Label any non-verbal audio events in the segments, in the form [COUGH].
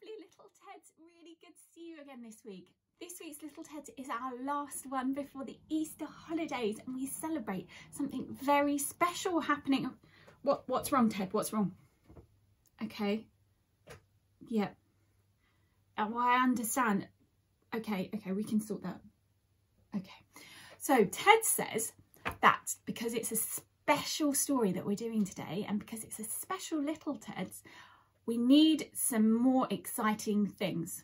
lovely little Teds. Really good to see you again this week. This week's Little Ted is our last one before the Easter holidays and we celebrate something very special happening. What What's wrong, Ted? What's wrong? Okay. Yep. Yeah. Oh, I understand. Okay, okay, we can sort that. Okay. So Ted says that because it's a special story that we're doing today and because it's a special Little Teds, we need some more exciting things.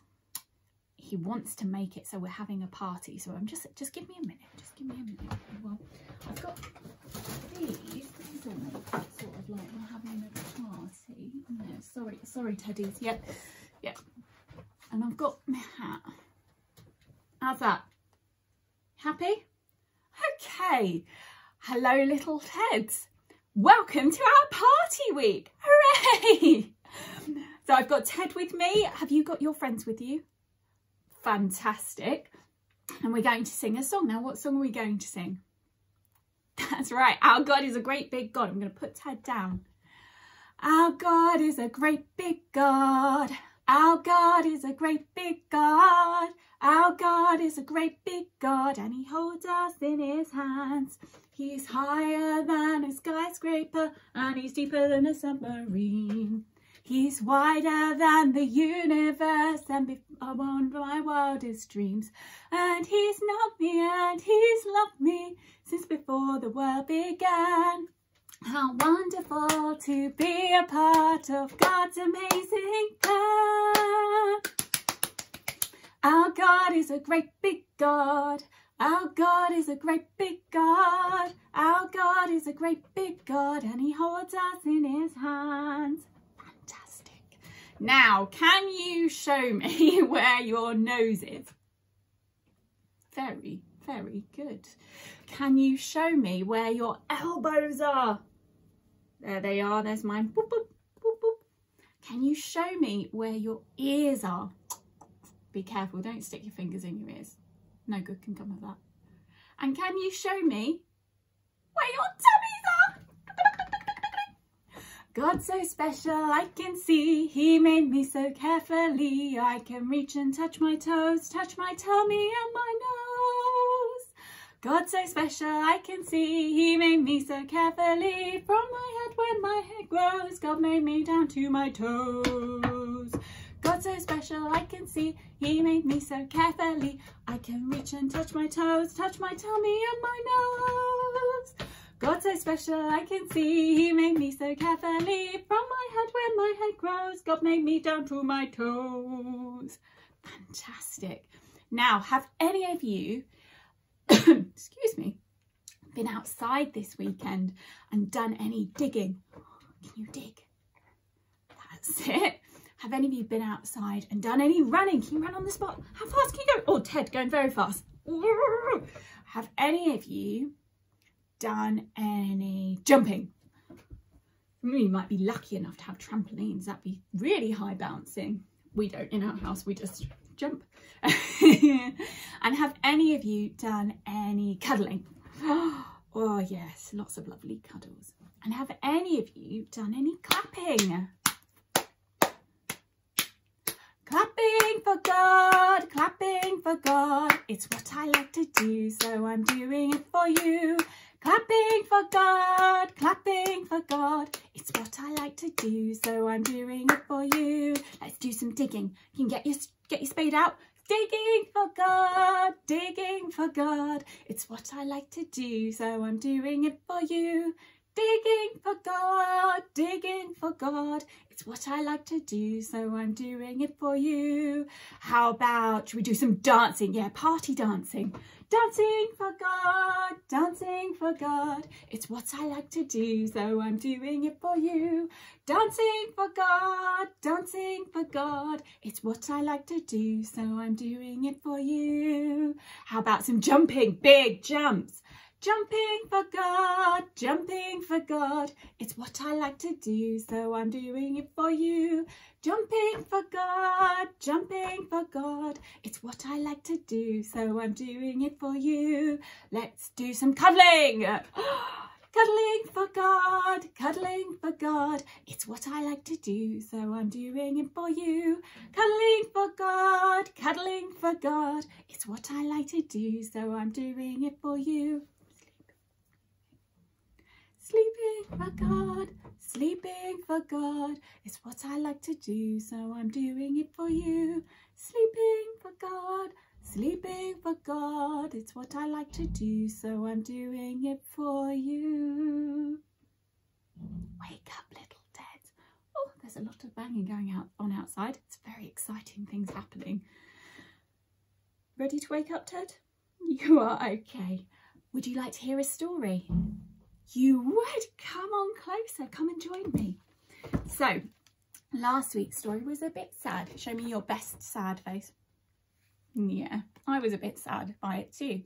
He wants to make it so we're having a party. So I'm just, just give me a minute. Just give me a minute. Well, I've got these. These it sort of like we're having a party. No, sorry, sorry, teddies. Yep, yep. And I've got my hat. How's that? Happy? Okay. Hello, little Teds. Welcome to our party week. Hooray! So I've got Ted with me. Have you got your friends with you? Fantastic. And we're going to sing a song. Now, what song are we going to sing? [LAUGHS] That's right. Our God is a great big God. I'm going to put Ted down. Our God is a great big God. Our God is a great big God. Our God is a great big God and he holds us in his hands. He's higher than a skyscraper and he's deeper than a submarine. He's wider than the universe and beyond my wildest dreams. And he's known me and he's loved me since before the world began. How wonderful to be a part of God's amazing plan. Our God is a great big God. Our God is a great big God. Our God is a great big God and he holds us in his hands. Now, can you show me [LAUGHS] where your nose is? Very, very good. Can you show me where your elbows are? There they are, there's mine. Boop, boop, boop. Can you show me where your ears are? Be careful, don't stick your fingers in your ears. No good can come of that. And can you show me where your tummies are? God so special I can see, he made me so carefully. I can reach and touch my toes, touch my tummy and my nose. God so special I can see, he made me so carefully. From my head when my hair grows, God made me down to my toes. God so special I can see, he made me so carefully. I can reach and touch my toes, touch my tummy and my nose. Special I can see, he made me so carefully. From my head when my head grows, God made me down to my toes. Fantastic. Now, have any of you [COUGHS] excuse me, been outside this weekend and done any digging? Can you dig? That's [LAUGHS] it. Have any of you been outside and done any running? Can you run on the spot? How fast can you go? Oh, Ted, going very fast. [LAUGHS] Have any of you done any jumping? You might be lucky enough to have trampolines. That'd be really high bouncing. We don't in our house, we just jump. [LAUGHS] and have any of you done any cuddling? [GASPS] Oh yes, lots of lovely cuddles. And have any of you done any clapping? Clapping for God, clapping for God. It's what I like to do, so I'm doing it for you. Clapping for God, clapping for God. It's what I like to do, so I'm doing it for you. Let's do some digging. You can get your get your spade out. Digging for God, digging for God. It's what I like to do, so I'm doing it for you. Digging for God, digging for God. It's what I like to do, so I'm doing it for you. How about, should we do some dancing? Yeah, party dancing. Dancing for God, dancing for God. It's what I like to do, so I'm doing it for you. Dancing for God, dancing for God. It's what I like to do, so I'm doing it for you. How about some jumping? Big jumps. Jumping for God, jumping for God. It's what I like to do, so I'm doing it for you. Jumping for God, jumping for God. It's what I like to do, so I'm doing it for you. Let's do some cuddling. [GASPS] Cuddling for God, cuddling for God. It's what I like to do, so I'm doing it for you. Cuddling for God, cuddling for God. It's what I like to do, so I'm doing it for you. Sleeping for God, sleeping for God. It's what I like to do, so I'm doing it for you. Sleeping for God, sleeping for God. It's what I like to do, so I'm doing it for you. Wake up, little Ted. Oh, there's a lot of banging going out on outside. It's very exciting things happening. Ready to wake up, Ted? [LAUGHS] You are okay. Would you like to hear a story? You would. Come on closer. Come and join me. So last week's story was a bit sad. Show me your best sad face. Yeah i was a bit sad by it too.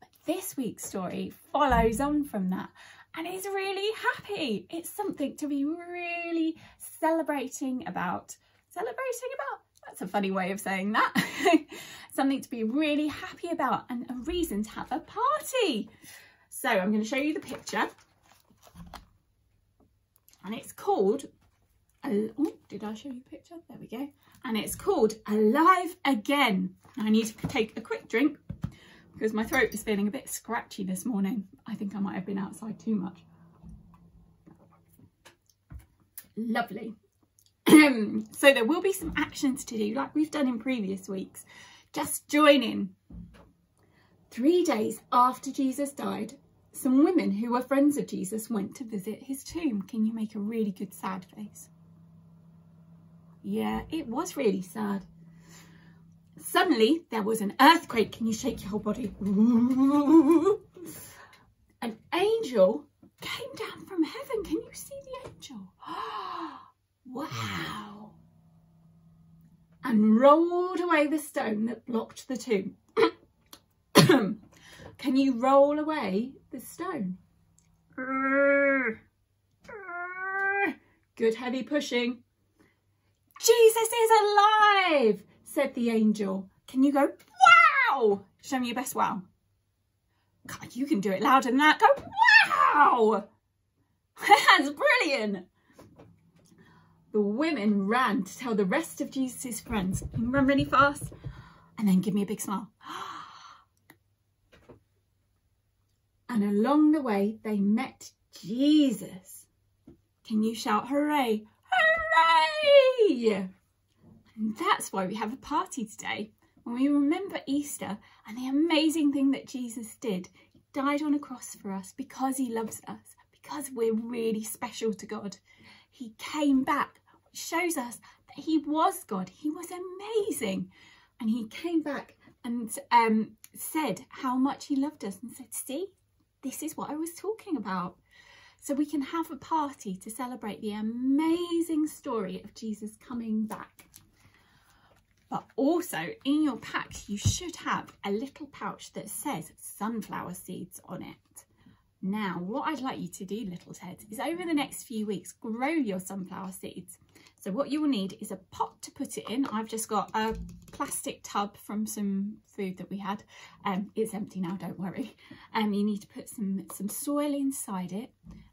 But this week's story follows on from that and is really happy. It's something to be really celebrating about. Celebrating about? That's a funny way of saying that. [LAUGHS] Something to be really happy about and a reason to have a party so I'm going to show you the picture. And it's called, oh, did I show you the picture? There we go. And it's called Alive Again. I need to take a quick drink because my throat is feeling a bit scratchy this morning. I think I might have been outside too much. Lovely. [CLEARS THROAT] so there will be some actions to do like we've done in previous weeks. Just join in. Three days after Jesus died, some women who were friends of Jesus went to visit his tomb. Can you make a really good sad face? Yeah, it was really sad. Suddenly, there was an earthquake. Can you shake your whole body? [LAUGHS] An angel came down from heaven. Can you see the angel? [GASPS] wow. And rolled away the stone that blocked the tomb. [CLEARS THROAT] Can you roll away the stone? Good heavy pushing. Jesus is alive, said the angel. Can you go, wow? Show me your best wow. God, you can do it louder than that. Go, wow! [LAUGHS] That's brilliant. The women ran to tell the rest of Jesus' friends. Can you run really fast? And then give me a big smile. [GASPS] and along the way they met Jesus. Can you shout hooray? Hooray! And that's why we have a party today, when we remember Easter and the amazing thing that Jesus did. He died on a cross for us because he loves us, because we're really special to God. He came back, which shows us that he was God. He was amazing. And he came back and um, said how much he loved us and said, see, this is what I was talking about. So we can have a party to celebrate the amazing story of Jesus coming back. But also in your pack, you should have a little pouch that says sunflower seeds on it. Now, what I'd like you to do, little Ted, is over the next few weeks, grow your sunflower seeds. So what you will need is a pot to put it in. I've just got a plastic tub from some food that we had. Um, it's empty now, don't worry. Um, you need to put some, some soil inside it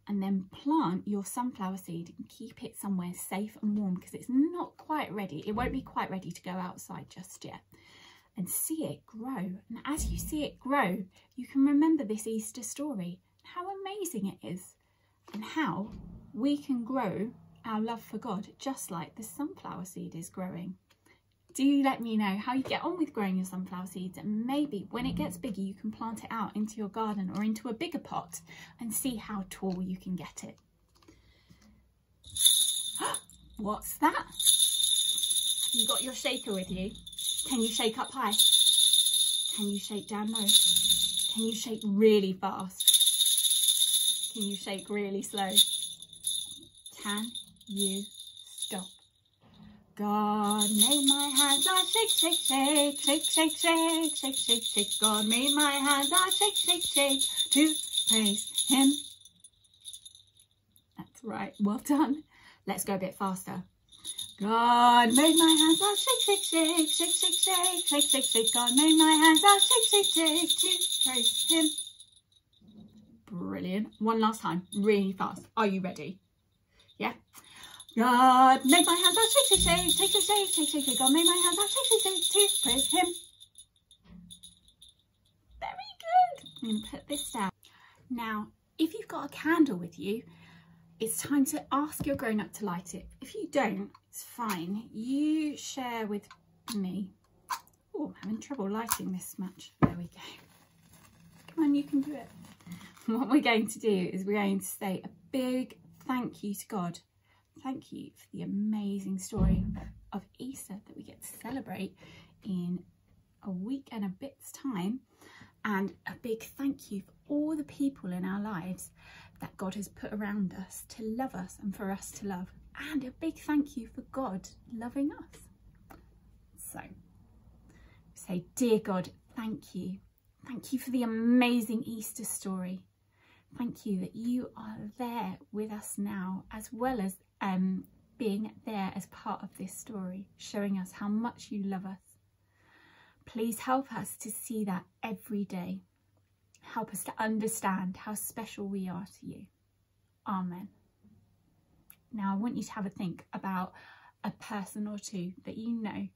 and then plant your sunflower seed and keep it somewhere safe and warm because it's not quite ready. It won't be quite ready to go outside just yet. And see it grow. And as you see it grow, you can remember this Easter story, amazing it is and how we can grow our love for God, just like the sunflower seed is growing. Do let me know how you get on with growing your sunflower seeds and maybe when it gets bigger you can plant it out into your garden or into a bigger pot and see how tall you can get it. [GASPS] What's that? You got your shaker with you? Can you shake up high? Can you shake down low? Can you shake really fast? Can you shake really slow? Can you stop. God made my hands I shake, shake, shake, shake, shake, shake, shake, shake, shake. God made my hands I shake, shake, shake to praise him. That's right. Well done. Let's go a bit faster. God made my hands I shake, shake, shake, shake, shake, shake, shake, shake, shake. God made my hands I shake, shake, shake to praise him. Brilliant. One last time, really fast. Are you ready? Yeah. God make my hands out, shake, shake, shake, shake, shake, shake, shake, shake, shake. God make my hands out, shake, shake, shake, to praise Him. Very good. I'm going to put this down. Now, if you've got a candle with you, it's time to ask your grown-up to light it. If you don't, it's fine. You share with me. Oh, I'm having trouble lighting this much. There we go. Come on, you can do it. [LAUGHS] What we're going to do is we're going to say a big thank you to God. Thank you for the amazing story of Easter that we get to celebrate in a week and a bit's time. And a big thank you for all the people in our lives that God has put around us to love us and for us to love. And a big thank you for God loving us. So, say, Dear God, thank you. Thank you for the amazing Easter story. Thank you that you are there with us now, as well as um, being there as part of this story, showing us how much you love us. Please help us to see that every day Help us to understand how special we are to you. Amen. Now, I want you to have a think about a person or two that you know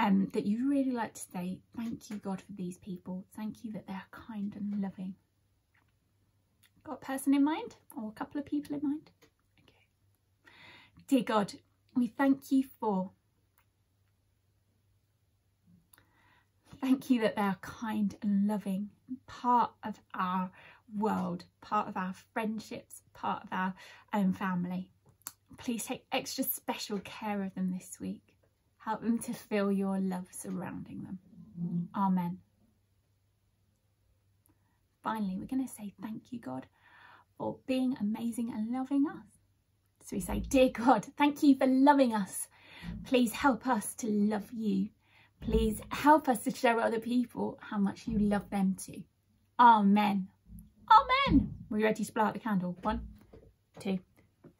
um, that you really like to say, thank you, God, for these people. Thank you that they're kind and loving. Got a person in mind or a couple of people in mind? Okay. Dear God, we thank you for Thank you that they are kind and loving, part of our world, part of our friendships, part of our own family. Please take extra special care of them this week. Help them to feel your love surrounding them. Amen. Finally, we're going to say thank you, God, for being amazing and loving us. So we say, Dear God, thank you for loving us. Please help us to love you Please help us to show other people how much you love them too. Amen. Amen. We're ready to blow out the candle. One, two,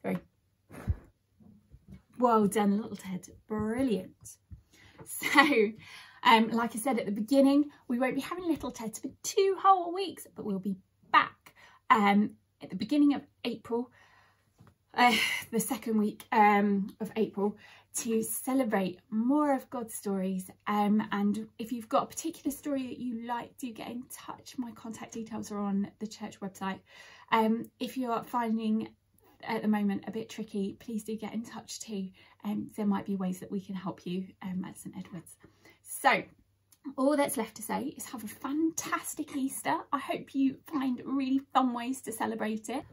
three. Well done, little Ted. Brilliant. [LAUGHS] So, um, like I said at the beginning, we won't be having little Teds for two whole weeks, but we'll be back um, at the beginning of April, uh, the second week um, of April, to celebrate more of God's stories. Um, and if you've got a particular story that you like, do get in touch. My contact details are on the church website. Um, if you're finding at the moment a bit tricky, please do get in touch too. Um, there might be ways that we can help you um, at St Edward's. So all that's left to say is have a fantastic Easter. I hope you find really fun ways to celebrate it.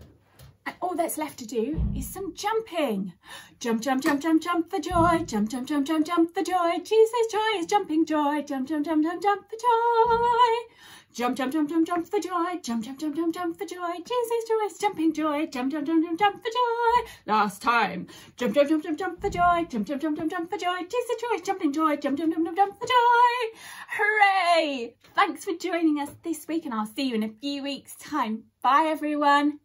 And all that's left to do is some jumping. Jump, jump, jump, jump, jump for joy. Jump, jump, jump, jump, jump for joy. Jesus' joy is jumping joy. Jump, jump, jump, jump, jump for joy. Jump, jump, jump, jump, jump for joy. Jump, jump, jump, jump, jump for joy. Jesus' joy is jumping joy. Jump, jump, jump, jump, jump for joy. Last time. Jump, jump, jump, jump, jump for joy. Jump, jump, jump, jump, jump for joy. Jesus' joy is jumping joy. Jump, jump, jump, jump, jump for joy. Hooray! Thanks for joining us this week and I'll see you in a few weeks' time. Bye, everyone.